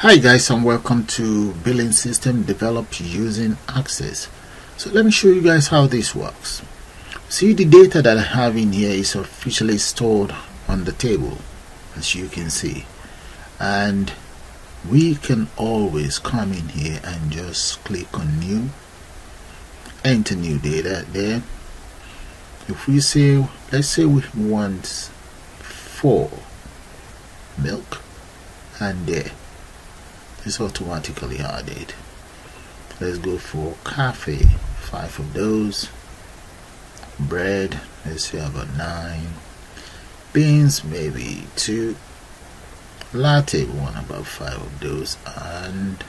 Hi guys and welcome to billing system developed using Access. So let me show you guys how this works. See the data that I have in here is officially stored on the table as you can see and we can always come in here and just click on new enter new data there if we say let's say we want four milk and there is automatically added. Let's go for coffee five of those. Bread. Let's say about nine. Beans maybe two. Latte one about five of those. And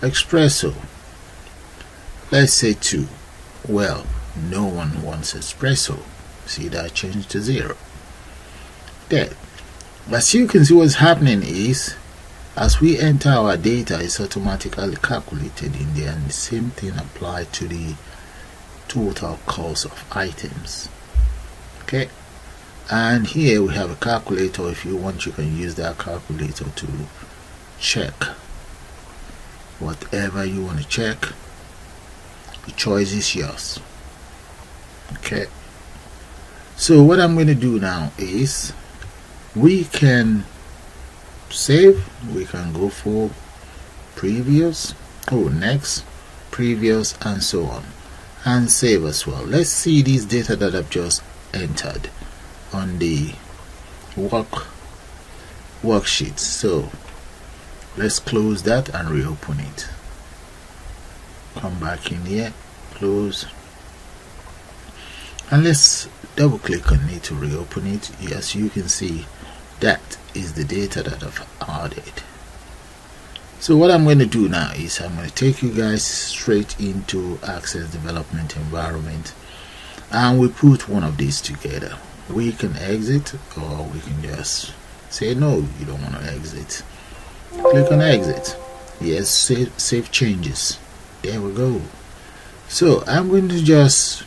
espresso. Let's say two. Well no one wants espresso. See that changed to zero. There. As you can see what's happening is as we enter our data it's automatically calculated in there and the same thing applied to the total cost of items. Okay? And here we have a calculator. If you want you can use that calculator to check whatever you want to check. The choice is yours. Okay? So what I'm going to do now is we can save we can go for previous oh next previous and so on. And save as well. Let's see this data that I've just entered on the work worksheet so let's close that and reopen it. Come back in here close. And let's double click on it to reopen it. As you can see that is the data that I've added. So what I'm going to do now is I'm going to take you guys straight into access development environment and we put one of these together. We can exit or we can just say no you don't want to exit. Click on exit. Yes save, save changes. There we go. So I'm going to just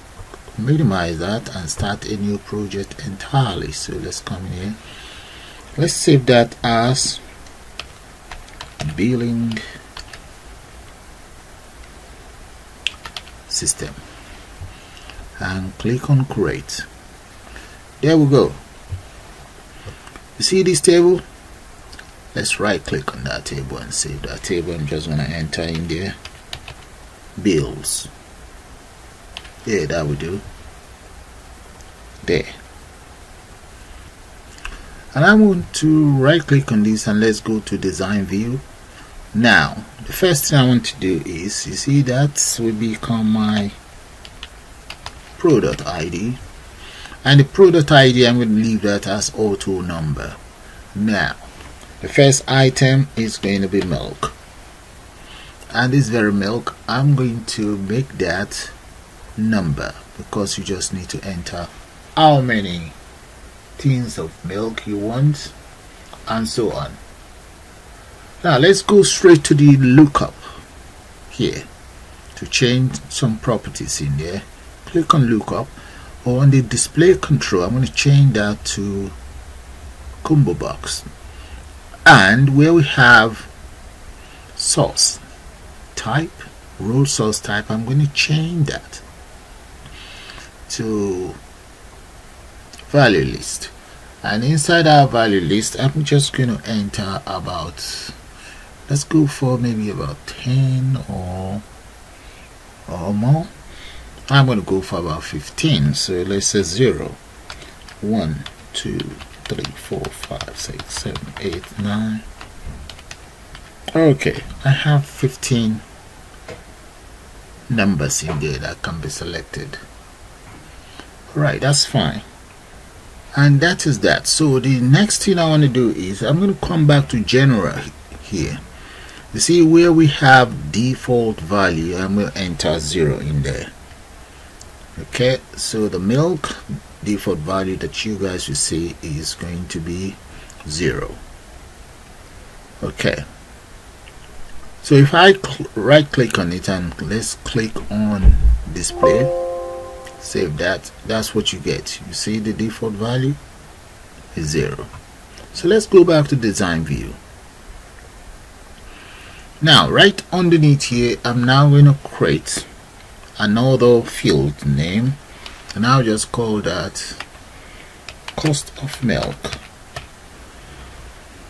minimize that and start a new project entirely. So let's come here let's save that as billing system. And click on create. There we go. You see this table? Let's right click on that table and save that table. I'm just gonna enter in there. Bills. Yeah that will do. There and I'm going to right click on this and let's go to design view. Now the first thing I want to do is you see that will become my product ID and the product ID I'm going to leave that as auto number. Now the first item is going to be milk. And this very milk I'm going to make that number because you just need to enter how many tins of milk you want and so on. Now let's go straight to the lookup here to change some properties in there. Click on lookup. Or on the display control I'm going to change that to combo box. And where we have source type row source type I'm going to change that to value list. And inside our value list I'm just going to enter about let's go for maybe about 10 or or more. I'm going to go for about 15 so let's say 0 1 2 3 4 5 6 7 8 9 okay I have 15 numbers in there that can be selected. Right that's fine and that is that. So the next thing I want to do is I'm going to come back to general here. You see where we have default value I'm going to enter 0 in there. Okay so the milk default value that you guys will see is going to be 0 okay. So if I right click on it and let's click on display save that. That's what you get. You see the default value is 0 so let's go back to design view. Now right underneath here I'm now going to create another field name. And I'll just call that cost of milk.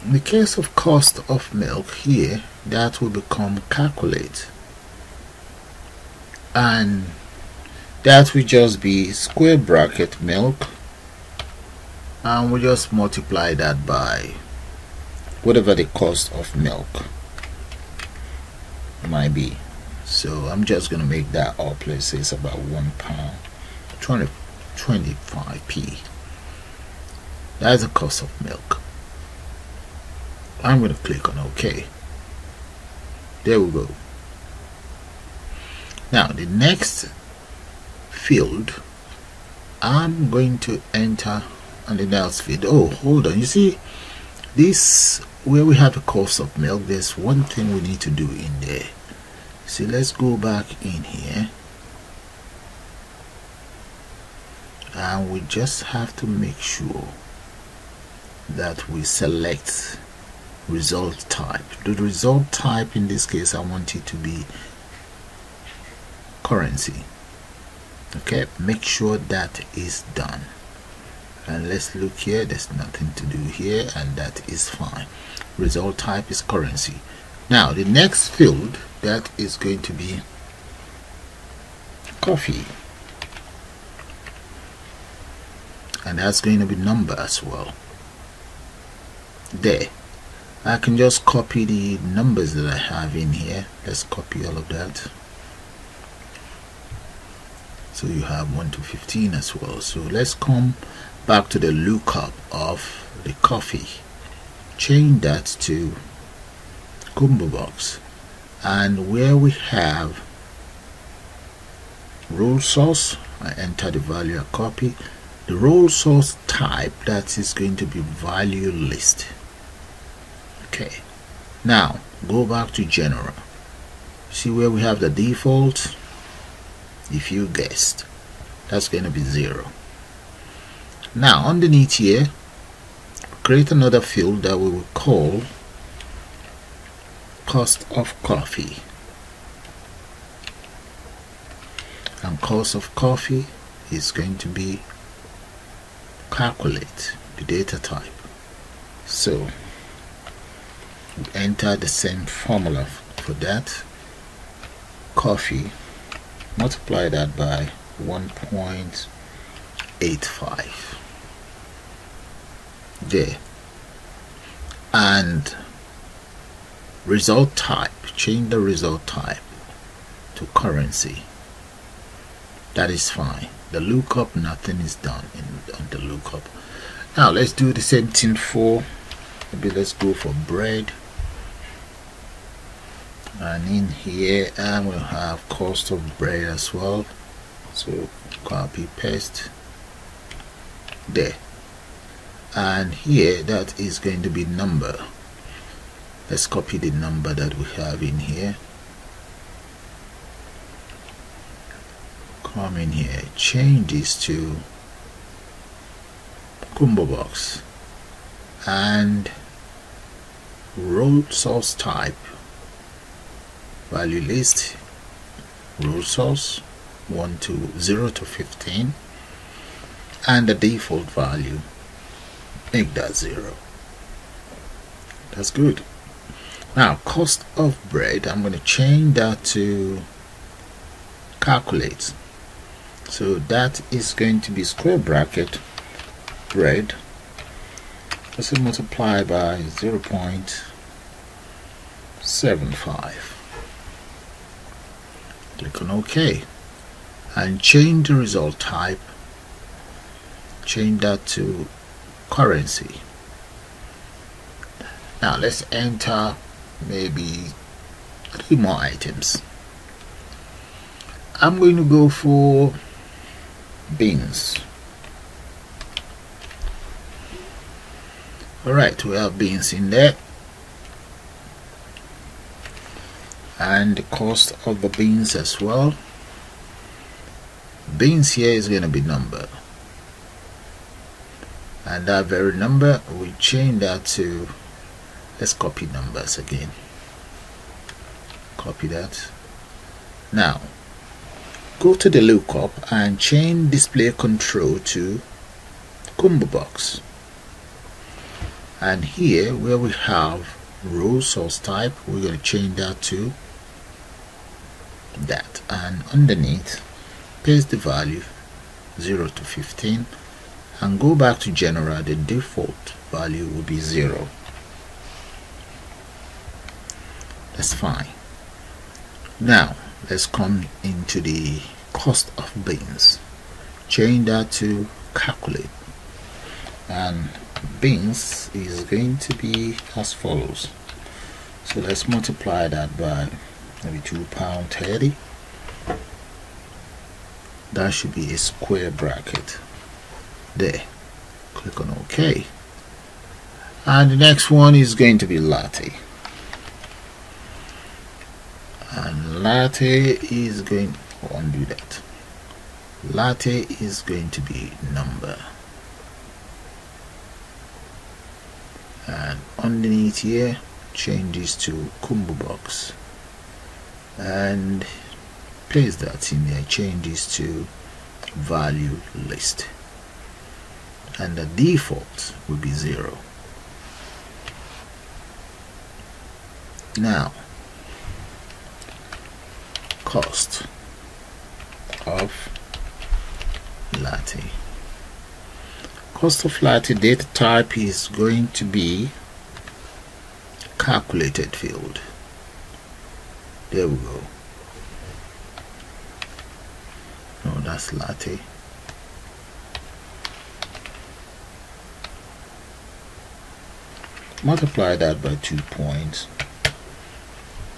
In the case of cost of milk here that will become calculate. And that will just be square bracket milk and we just multiply that by whatever the cost of milk might be so I'm just gonna make that up let's say it's about one pound 20 25p that's the cost of milk I'm going to click on OK. There we go. Now the next field I'm going to enter on the next field. Oh, hold on. You see this where we have a cost of milk, there's one thing we need to do in there. See, let's go back in here. And we just have to make sure that we select result type the result type in this case I want it to be currency okay make sure that is done. And let's look here. There's nothing to do here and that is fine. Result type is currency. Now the next field that is going to be coffee. And that's going to be number as well. There. I can just copy the numbers that I have in here. Let's copy all of that so you have 1 to 15 as well. So let's come back to the lookup of the coffee. Change that to combo box. And where we have row source I enter the value I copy. The row source type that is going to be value list. Okay. Now go back to general. See where we have the default if you guessed that's going to be zero. Now underneath here create another field that we will call cost of coffee. And cost of coffee is going to be calculate the data type. So enter the same formula for that. Coffee multiply that by 1.85 there. And result type change the result type to currency. That is fine. The lookup nothing is done in on the lookup. Now let's do the same thing for maybe let's go for bread and in here um, I will have cost of bread as well. So copy paste. There. And here that is going to be number. Let's copy the number that we have in here. Come in here. Change this to combo box. And row source type value list. Row source 1 to 0 to 15 and the default value make that 0 that's good. Now cost of bread I'm going to change that to calculate. So that is going to be square bracket bread. Let's multiply by 0 0.75 click on OK. And change the result type. Change that to currency. Now let's enter maybe three more items. I'm going to go for beans. Alright we have beans in there and the cost of the beans as well. Beans here is going to be number. And that very number we change that to let's copy numbers again. Copy that. Now go to the lookup and change display control to combo box. And here where we have row source type we're going to change that to that and underneath paste the value 0 to 15 and go back to general the default value will be 0 that's fine. Now let's come into the cost of beans. Change that to calculate. And beans is going to be as follows. So let's multiply that by maybe 2 pound 30 that should be a square bracket. There. Click on ok. And the next one is going to be latte. And latte is going oh, to undo that. Latte is going to be number. And underneath here change this to combo box and paste that in there change this to value list. And the default will be zero. Now cost of latte cost of latte data type is going to be calculated field there we go. No that's latte. Multiply that by two points.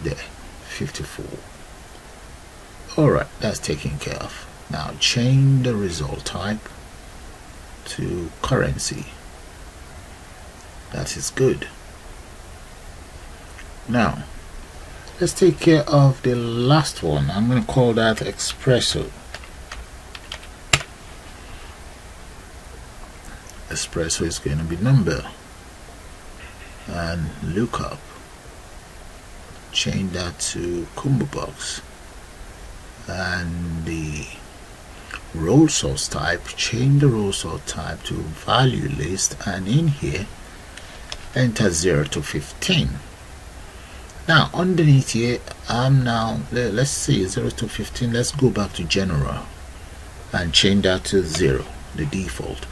There 54 alright that's taken care of. Now change the result type to currency. That is good. Now let's take care of the last one. I'm going to call that espresso. Espresso is going to be number. And lookup change that to combo box. And the row source type change the row source type to value list. And in here enter 0 to 15 now underneath here I'm now let's see 0 to 15 let's go back to general and change that to 0 the default.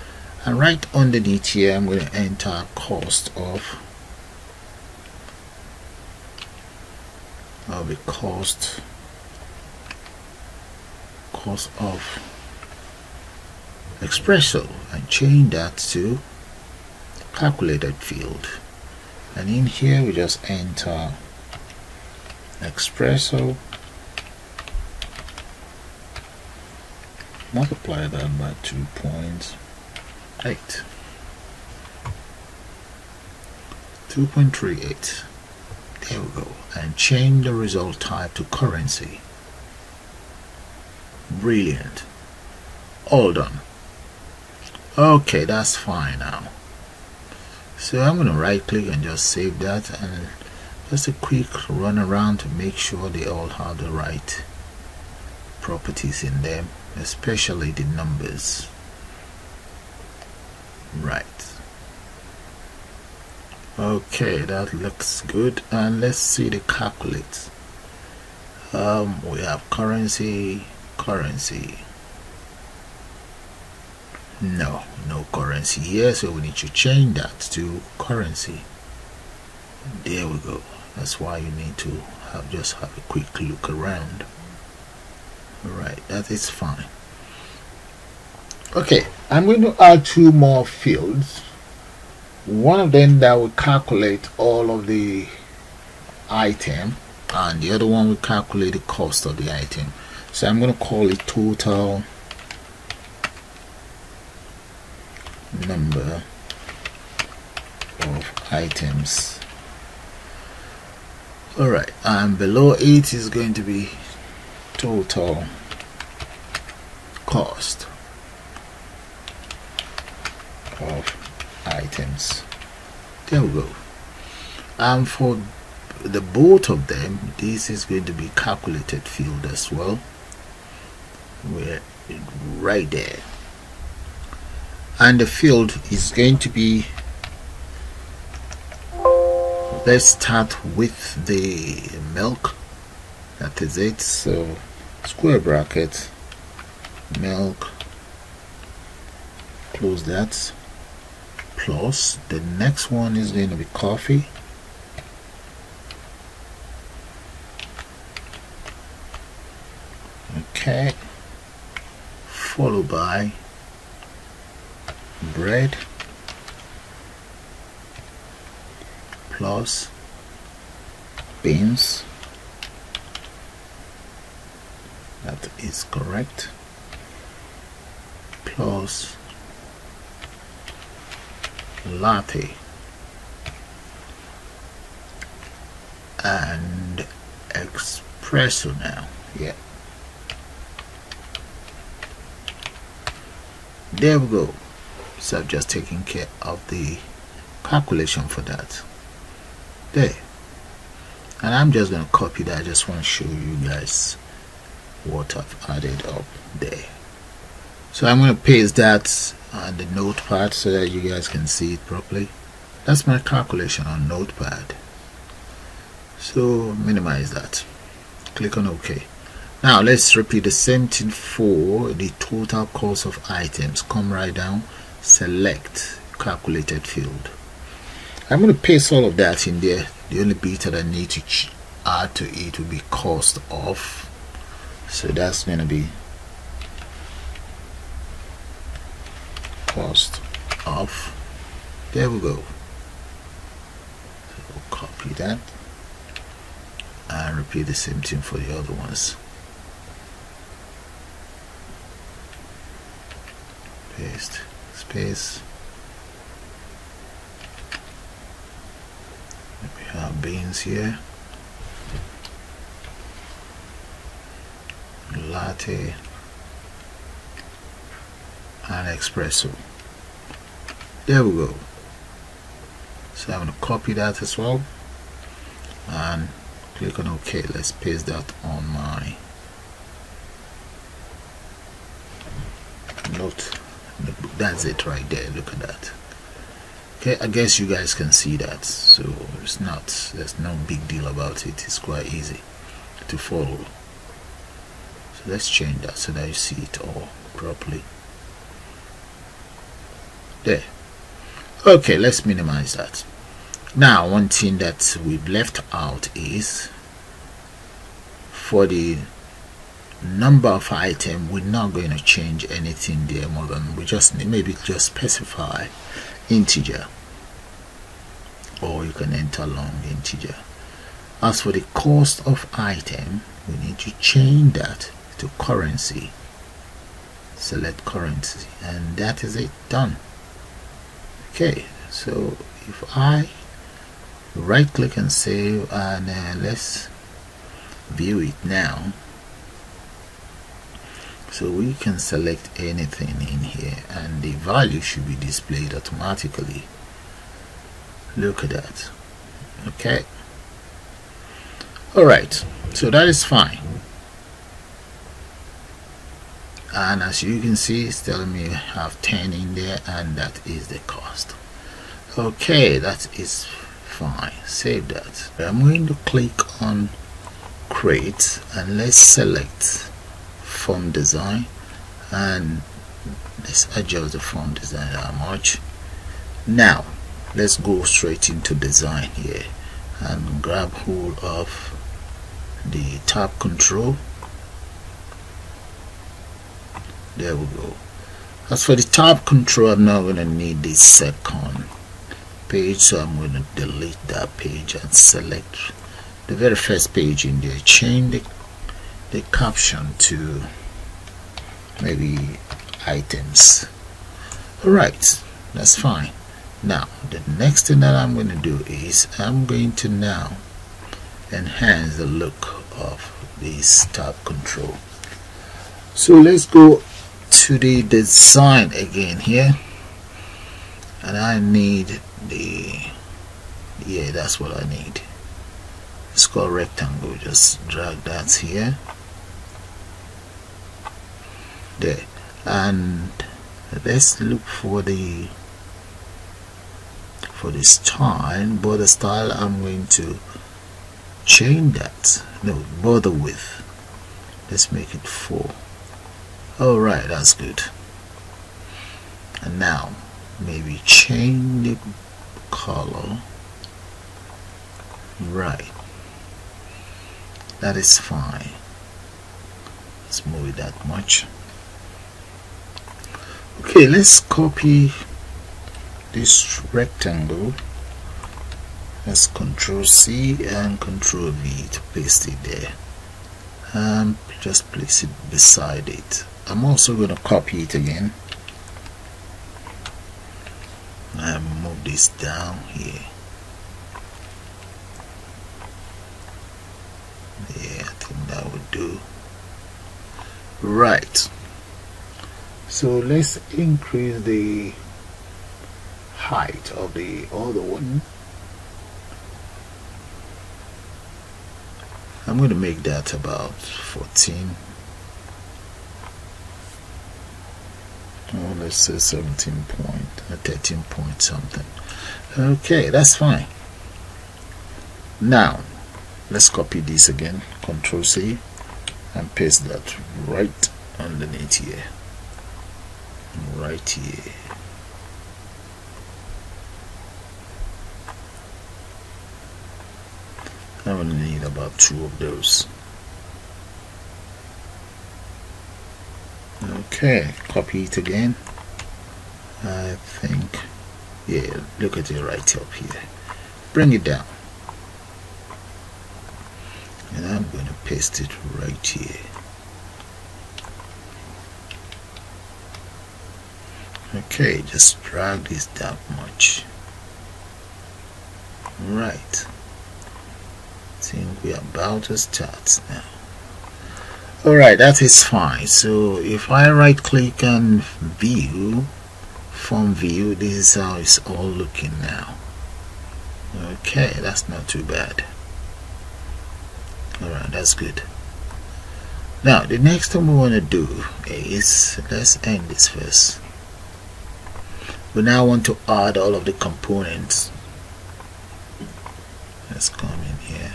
And right underneath here I'm going to enter cost of of the cost cost of espresso and change that to calculated field. And in here we just enter espresso. Multiply that by 2.8 2.38 there we go. And change the result type to currency. Brilliant. All done. Okay that's fine now. So I'm gonna right click and just save that and just a quick run around to make sure they all have the right properties in them especially the numbers. Right. Okay that looks good. And let's see the calculate. Um, we have currency currency. No no currency here so we need to change that to currency. There we go that's why you need to have just have a quick look around. Alright, that is fine. Okay I'm going to add two more fields. One of them that will calculate all of the item and the other one will calculate the cost of the item. So I'm going to call it total number of items alright and below it is going to be total cost of items. There we go. And for the both of them this is going to be calculated field as well. We're right there. And the field is going to be let's start with the milk that is it. So square bracket milk close that. Plus the next one is going to be coffee. Okay. Followed by bread plus beans. That is correct. Plus latte. And espresso now yeah. There we go. So I've just taken care of the calculation for that there and I'm just going to copy that. I just want to show you guys what I've added up there. So I'm going to paste that on the notepad so that you guys can see it properly. That's my calculation on notepad. So minimize that. Click on OK now let's repeat the same thing for the total cost of items. Come right down. Select calculated field I'm going to paste all of that in there. The only bit that I need to add to it will be cost of. So that's going to be cost of. There we go. So we'll copy that and repeat the same thing for the other ones. Paste space we have beans here. Latte. And espresso. There we go. So I'm going to copy that as well. And click on OK. Let's paste that on my note. That's it right there. Look at that okay I guess you guys can see that. So it's not there's no big deal about it. It's quite easy to follow. So let's change that so that you see it all properly. There. Okay let's minimize that. Now one thing that we've left out is for the number of item we're not going to change anything there more than we just maybe just specify integer. Or you can enter long integer. As for the cost of item we need to change that to currency. Select currency and that is it done. Okay so if I right click and save and uh, let's view it now so we can select anything in here and the value should be displayed automatically. Look at that. Okay. All right. So that is fine. And as you can see it's telling me I have 10 in there and that is the cost. Okay that is fine. Save that. I'm going to click on create and let's select font design and let's adjust the form design that much now let's go straight into design here and grab hold of the tab control. There we go. As for the tab control I'm not going to need this second page so I'm going to delete that page and select the very first page in there. Change the the caption to maybe items. Alright that's fine. Now the next thing that I'm going to do is I'm going to now enhance the look of this tab control. So let's go to the design again here. And I need the yeah that's what I need. It's called rectangle. Just drag that here there. And let's look for the for the style border style I'm going to change that. No border width let's make it 4 alright that's good. And now maybe change the color. Right. That is fine. Let's move it that much okay let's copy this rectangle. Let's control C and control V to paste it there. And just place it beside it. I'm also going to copy it again. And move this down here. Yeah I think that would do. Right so let's increase the height of the other one. I'm going to make that about 14 oh, let's say 17 point uh, 13 point something. Okay that's fine. Now let's copy this again control C and paste that right underneath here right here. I'm gonna need about two of those. Okay copy it again. I think yeah look at it right up here. Bring it down. And I'm going to paste it right here okay just drag this that much. Right. I think we're about to start now. Alright that is fine. So if I right click and view from view this is how it's all looking now. Okay that's not too bad. Alright that's good. Now the next thing we want to do is let's end this first we now want to add all of the components. Let's come in here.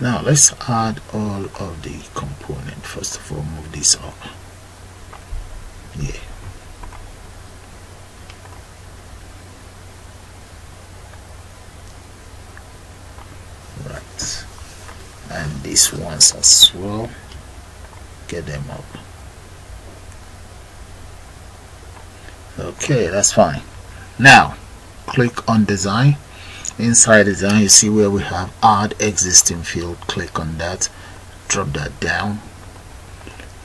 Now let's add all of the component first of all move this up. Yeah. Right. And these ones as well. Get them up okay that's fine. Now click on design. Inside design you see where we have add existing field. Click on that. Drop that down.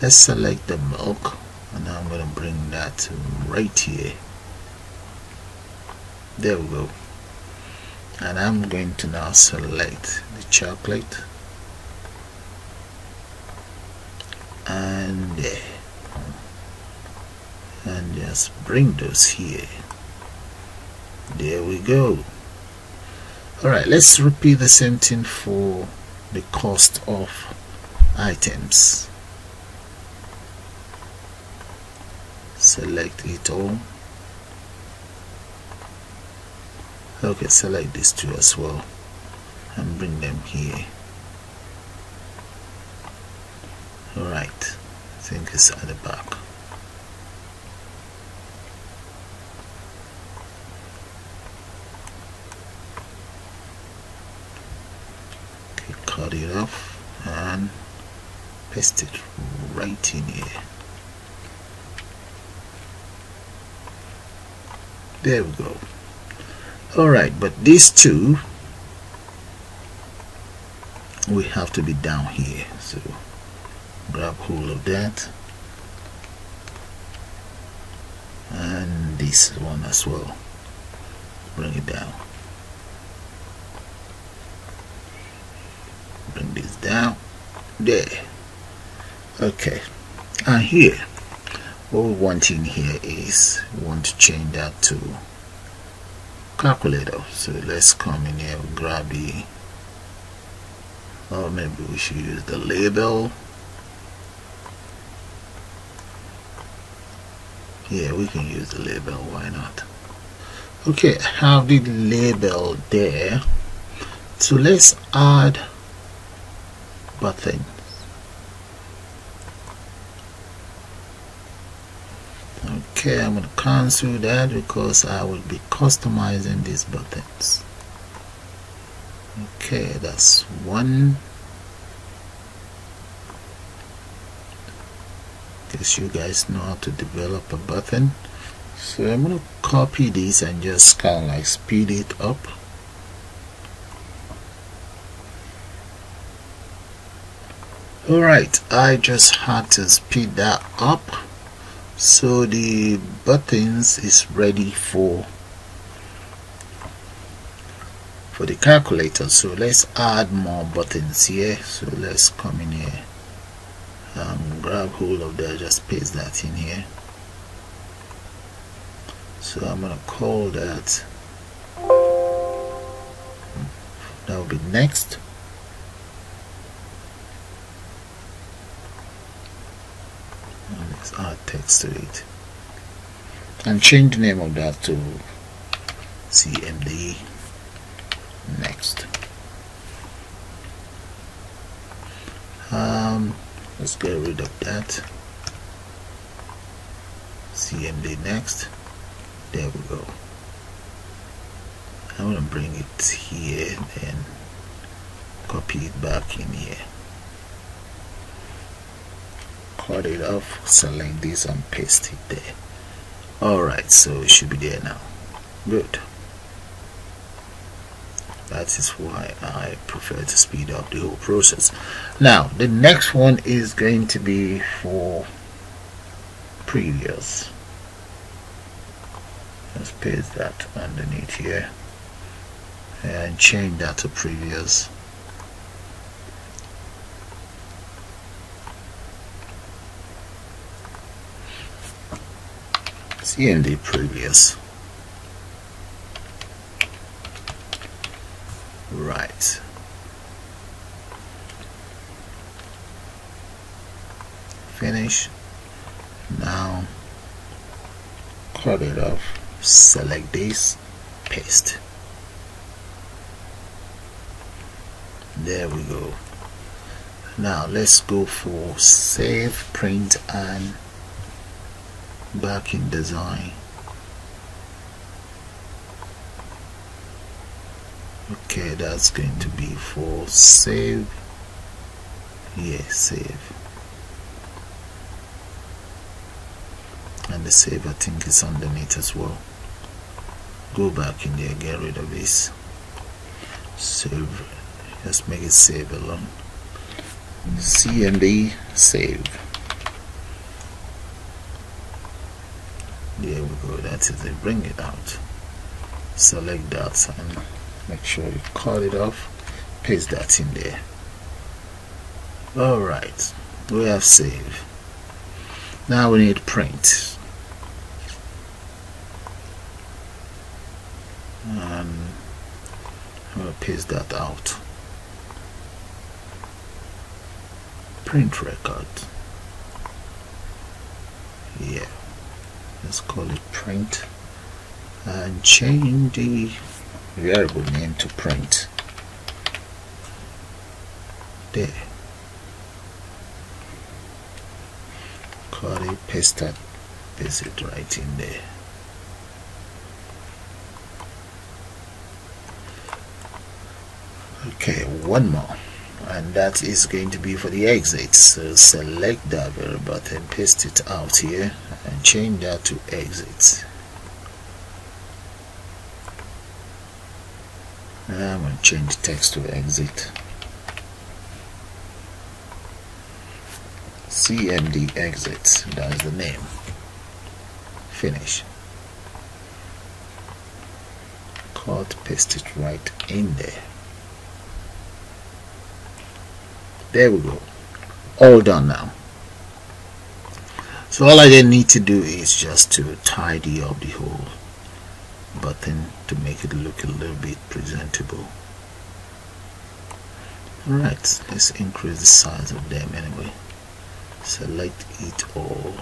Let's select the milk and I'm going to bring that right here. There we go. And I'm going to now select the chocolate. And there and just bring those here. There we go. Alright let's repeat the same thing for the cost of items. Select it all. Okay select these two as well and bring them here. Alright I think it's at the back cut it off and paste it right in here. There we go. Alright but these two we have to be down here. So grab hold of that. And this one as well. Bring it down bring this down there. Okay. And here what we want in here is we want to change that to calculator. So let's come in here grab the or maybe we should use the label. Yeah we can use the label why not? Okay have the label there. So let's add button okay I'm to cancel that because I will be customizing these buttons. Okay that's one. Guess you guys know how to develop a button. So I'm gonna copy this and just kind of like speed it up alright I just had to speed that up. So the buttons is ready for for the calculator. So let's add more buttons here. So let's come in here. Um, grab hold of that just paste that in here. So I'm gonna call that that will be next and let's add text to it and change the name of that to CMD next. Um, let's get rid of that. CMD next. There we go. I'm gonna bring it here and copy it back in here cut it off select this and paste it there. Alright so it should be there now. Good. That is why I prefer to speed up the whole process. Now the next one is going to be for previous. Let's paste that underneath here and change that to previous CMD previous. Right. Finish. Now cut it off. Select this. Paste. There we go. Now let's go for save print and back in design. Okay that's going to be for save. Yeah save. And the save I think is underneath as well. Go back in there get rid of this. Save. Just make it save alone. CMD save there we go that is it bring it out. Select that and make sure you cut it off paste that in there. Alright we have saved. Now we need print. And I'm going to paste that out. Print record. Yeah let's call it print. And change the variable name to print. There. Copy paste that paste it right in there. Okay one more and that is going to be for the exit so select that variable and paste it out here and change that to exit I'm going to change text to exit. CMD exit that's the name. Finish. Cut paste it right in there there we go. All done now. So all I then need to do is just to tidy up the whole button to make it look a little bit presentable. Alright let's increase the size of them anyway. Select it all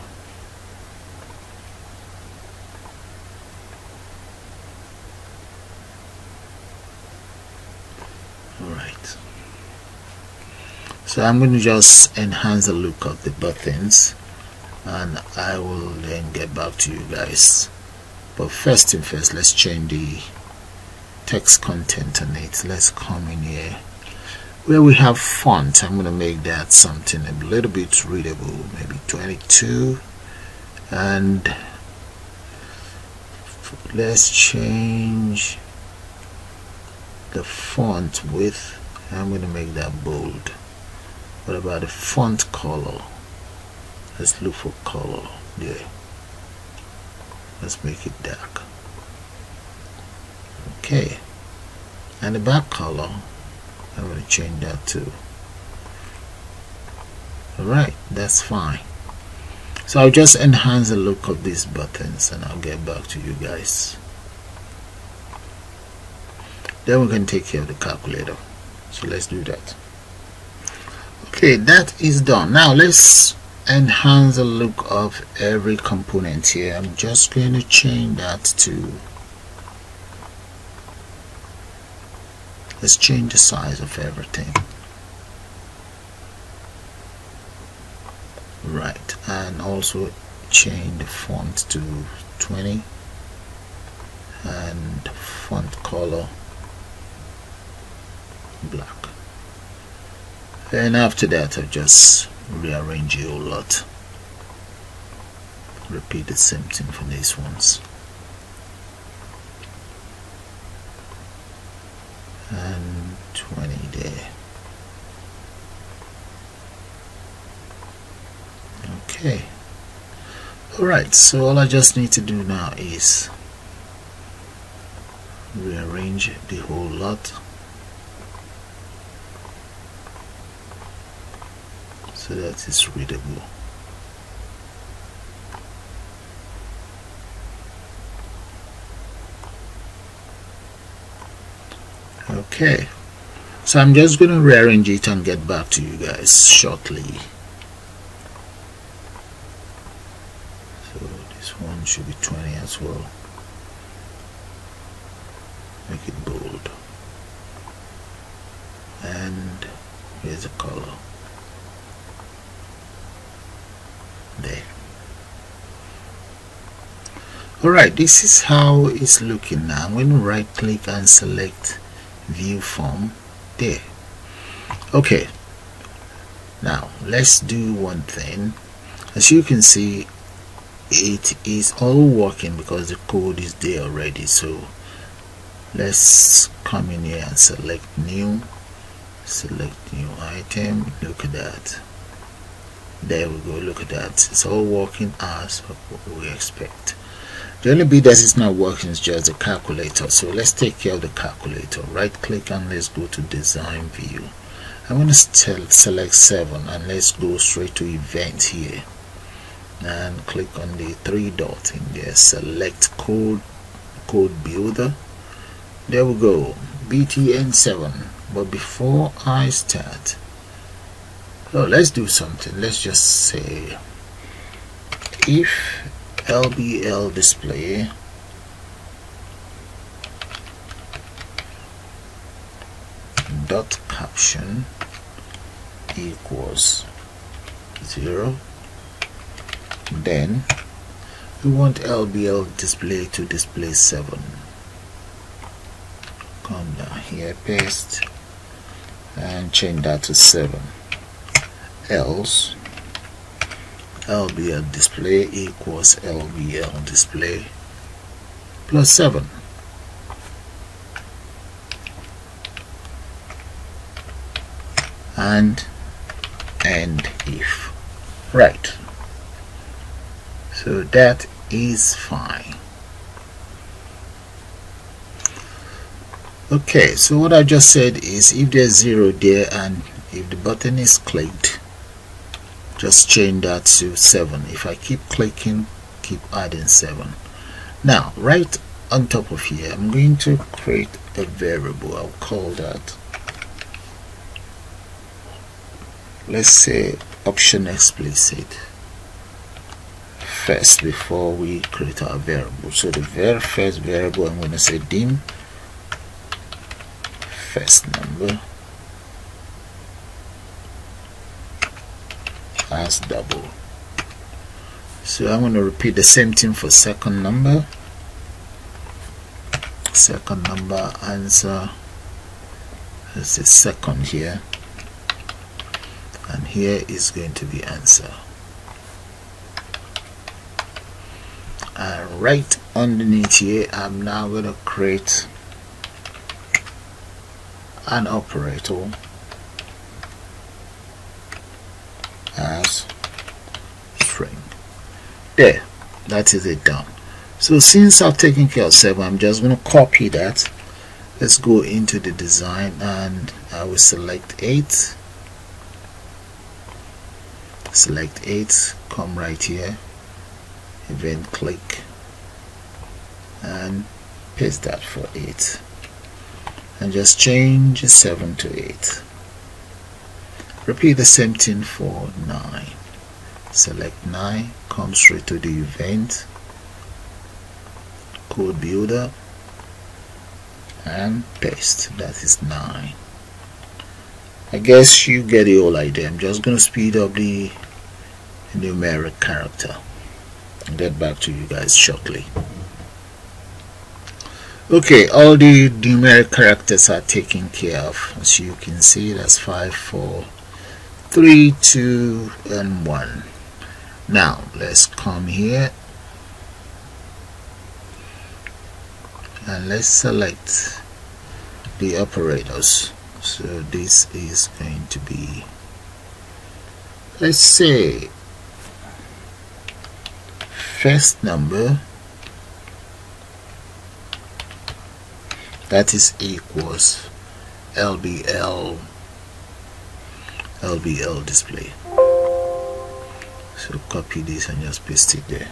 alright so I'm going to just enhance the look of the buttons and I will then get back to you guys. But first thing first let's change the text content on it. Let's come in here. Where we have font I'm going to make that something a little bit readable maybe 22 and let's change the font width. I'm going to make that bold what about the font color? Let's look for color. There let's make it dark. Okay. And the back color I'm going to change that too. Alright that's fine. So I'll just enhance the look of these buttons and I'll get back to you guys. Then we can take care of the calculator. So let's do that okay that is done. Now let's enhance the look of every component here. I'm just going to change that to let's change the size of everything. Right and also change the font to 20 and font color black and after that I'll just rearrange it whole lot. Repeat the same thing for these ones and 20 there. Okay. Alright so all I just need to do now is rearrange the whole lot so that it's readable. Okay. So I'm just going to rearrange it and get back to you guys shortly. So this one should be 20 as well make it bold and here's the color there alright this is how it's looking now. I'm going to right click and select view form there. Okay. Now let's do one thing. As you can see it is all working because the code is there already. So let's come in here and select new. Select new item. Look at that. There we go. Look at that. It's all working as we expect the only bit that is not working is just the calculator. So let's take care of the calculator. Right click and let's go to design view. I'm going to select 7 and let's go straight to event here. And click on the three dots in there. Select code code builder. There we go. Btn7 but before I start oh let's do something. Let's just say if LBL display. Dot caption equals 0 then we want LBL display to display 7 come down here paste and change that to 7 else LBL display equals LBL display plus 7. And end if. Right. So that is fine. Okay, so what I just said is if there's zero there and if the button is clicked just change that to 7 if I keep clicking keep adding 7 now right on top of here I'm going to create a variable. I'll call that let's say option explicit first before we create our variable. So the very first variable I'm going to say dim first number as double. So I'm going to repeat the same thing for second number. Second number answer is the second here. And here is going to be answer. And right underneath here I'm now going to create an operator as string there that is it done. So since I've taken care of 7 I'm just going to copy that. Let's go into the design and I will select 8 select 8 come right here event click and paste that for 8 and just change 7 to 8 repeat the same thing for 9 select 9 come straight to the event. Code builder. And paste. That is 9 I guess you get the whole idea. I'm just gonna speed up the numeric character get back to you guys shortly. Okay all the numeric characters are taken care of. As you can see that's 5 4 3 2 and 1 now let's come here. And let's select the operators. So this is going to be let's say first number that is equals LBL LBL display. So copy this and just paste it there.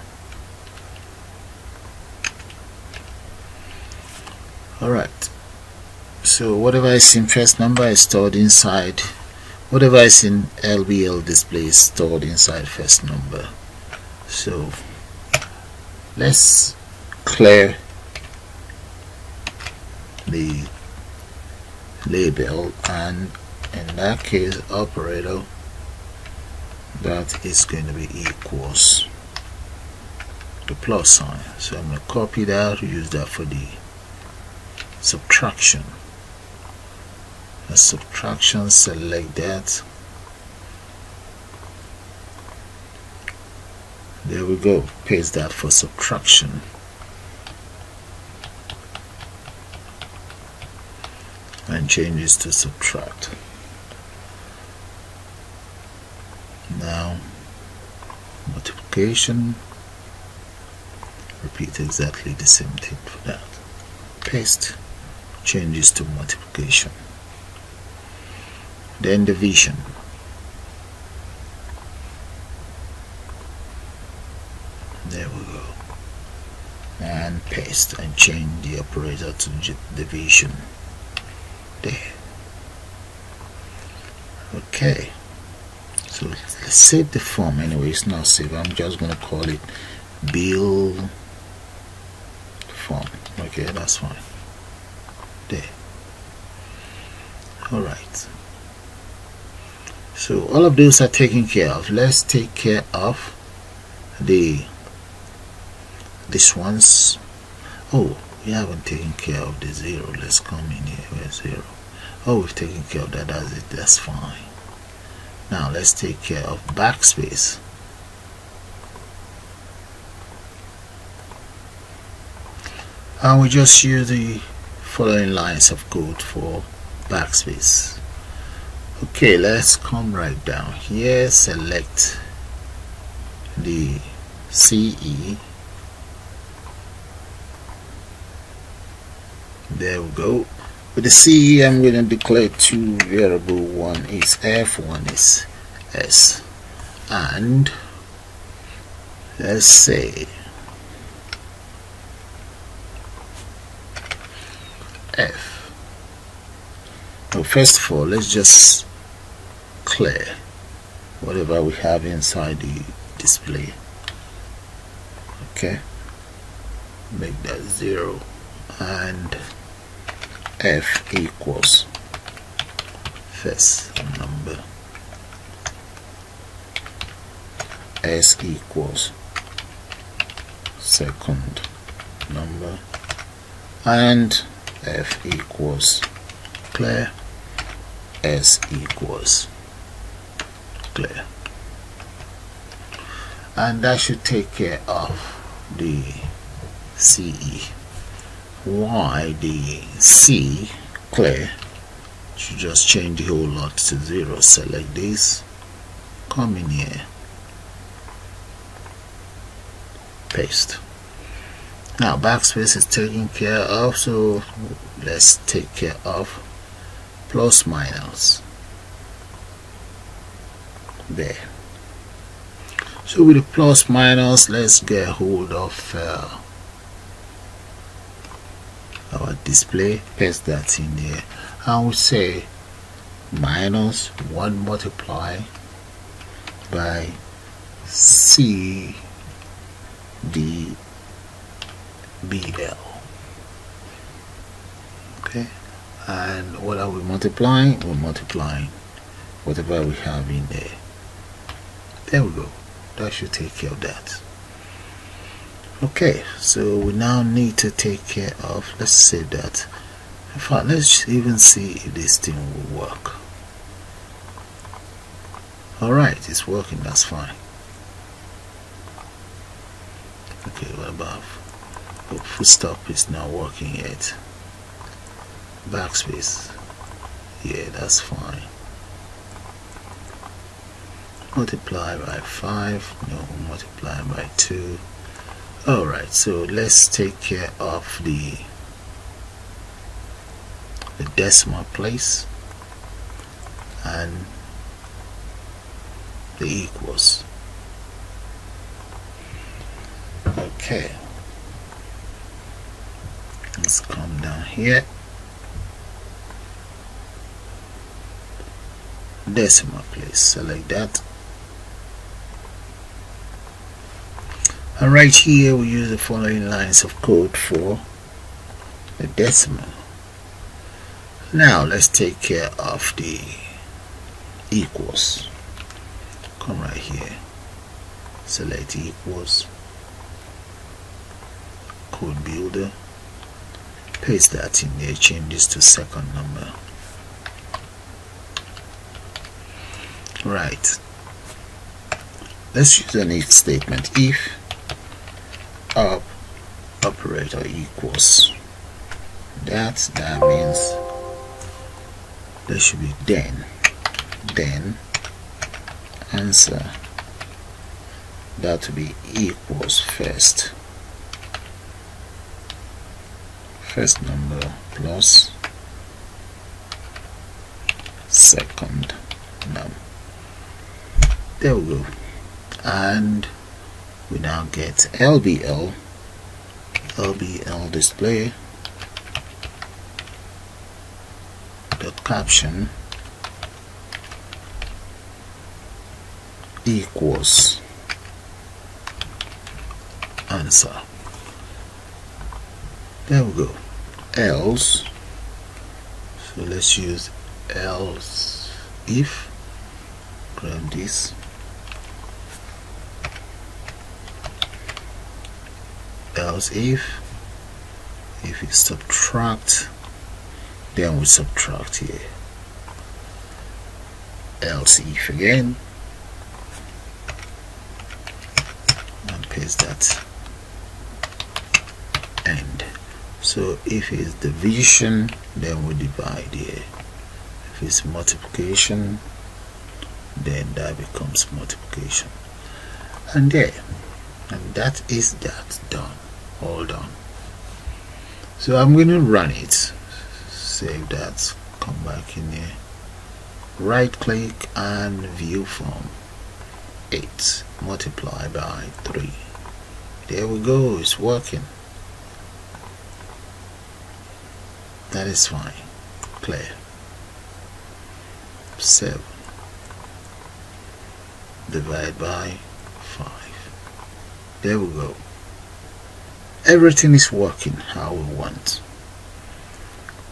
Alright. So whatever is in first number is stored inside whatever is in LBL display is stored inside first number. So let's clear the label and in that case operator that is going to be equals the plus sign. So I'm going to copy that use that for the subtraction. The subtraction select that. There we go paste that for subtraction. And changes to subtract now repeat exactly the same thing for that. Paste. Changes to multiplication. Then division there we go. And paste and change the operator to division there. Okay let's save the form anyway it's not save I'm just gonna call it build form. Okay that's fine. There. All right. So all of those are taken care of. Let's take care of the this one's. Oh we haven't taken care of the zero. Let's come in here. Where zero? Oh we've taken care of that. That's it. That's fine now let's take care of backspace. And we just use the following lines of code for backspace. Okay let's come right down here. Select the CE there we go with the C, I'm going to declare two variable. One is F, one is S. And let's say F. So first of all, let's just clear whatever we have inside the display. Okay. Make that zero and f equals first number. S equals second number. And f equals clear. S equals clear. And that should take care of the CE why the C clear? Should just change the whole lot to zero. Select this. Come in here. Paste. Now backspace is taken care of so let's take care of plus minus there. So with the plus minus let's get hold of uh, our display paste that in there. And we say minus 1 multiply by C D B L. Okay? And what are we multiplying? We're multiplying whatever we have in there. There we go. That should take care of that okay so we now need to take care of let's save that in fact let's even see if this thing will work. Alright it's working that's fine. Okay what about oh, full stop is not working yet. Backspace yeah that's fine. Multiply by 5 no multiply by 2 alright so let's take care of the the decimal place and the equals. Okay. Let's come down here. Decimal place select that and right here we use the following lines of code for the decimal. Now let's take care of the equals. Come right here. Select equals. Code builder. Paste that in there. Change this to second number. Right. Let's use an if statement. If up operator equals that that means there should be then then answer that to be equals first first number plus second number there we go. And we now get LBL LBL display dot caption equals answer. There we go. Else so let's use else if grab this else if if we subtract then we subtract here. Else if again and paste that end. So if it's division then we divide here. If it's multiplication then that becomes multiplication. And there. And that is that done all on. So I'm going to run it. Save that. Come back in here. Right click and view form 8 multiply by 3 there we go. It's working. That is fine. Clear. 7 divide by 5 there we go everything is working how we want.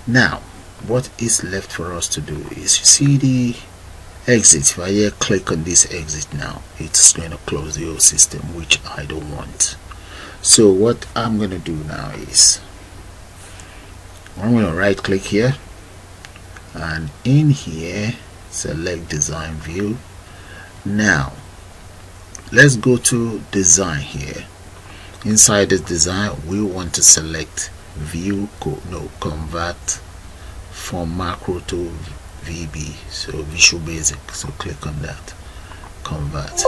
Now what is left for us to do is you see the exit. If I here click on this exit now it's going to close the whole system which I don't want. So what I'm going to do now is I'm going to right click here and in here select design view. Now let's go to design here inside this design we want to select view no convert from macro to VB so Visual Basic. So click on that. Convert.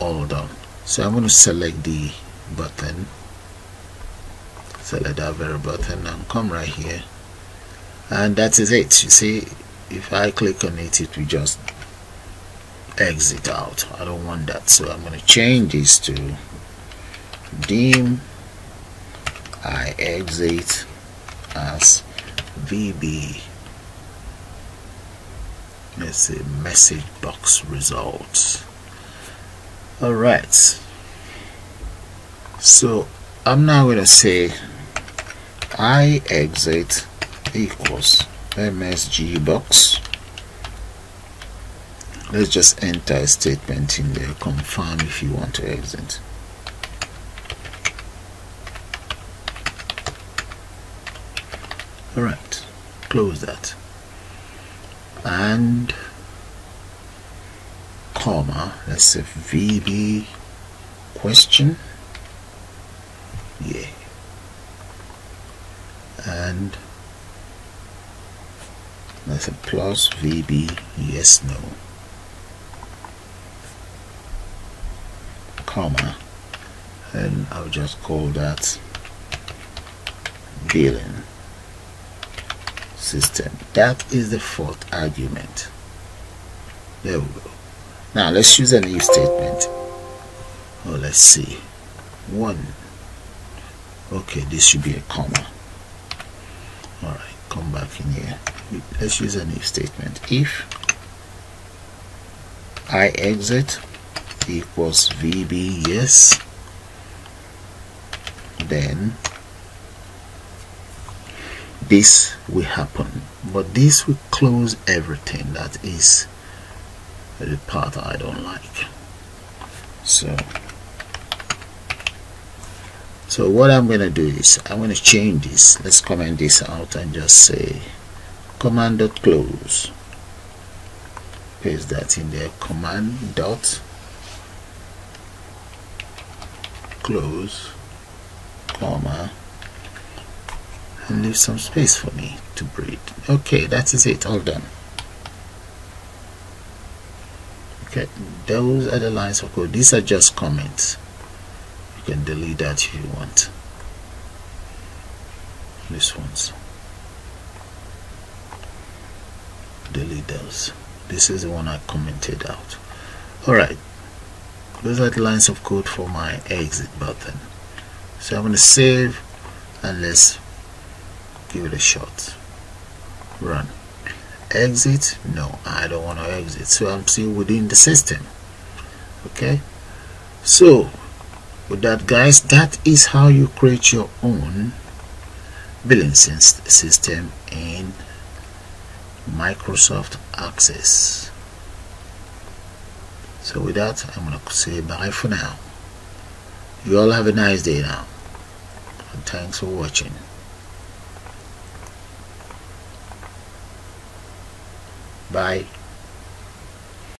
All done. So I'm going to select the button. Select that very button and come right here. And that is it. You see if I click on it it will just exit out. I don't want that. So I'm going to change this to dim I exit as VB let's see message box results alright so I'm now going to say I exit equals MSG box. Let's just enter a statement in there. Confirm if you want to exit alright close that. And comma that's a VB question. Yeah. And that's a plus VB yes no. Comma and I'll just call that billing system. That is the fourth argument. There we go. Now let's use an if statement. Oh let's see. One. Okay this should be a comma. All right come back in here. Let's use an if statement. If i exit equals vb yes then this will happen but this will close everything that is the part I don't like. So so what I'm gonna do is I'm gonna change this. Let's comment this out and just say command dot close. Paste that in there command dot close comma and leave some space for me to breathe. Okay that is it. All done. Okay those are the lines of code. These are just comments. You can delete that if you want. This ones. Delete those. This is the one I commented out. Alright those are the lines of code for my exit button. So I'm going to save and let's give it a shot. Run. Exit? No I don't want to exit. So I'm still within the system. Okay? So with that guys that is how you create your own billing system in Microsoft Access. So with that I'm gonna say bye for now. You all have a nice day now. And thanks for watching Bye.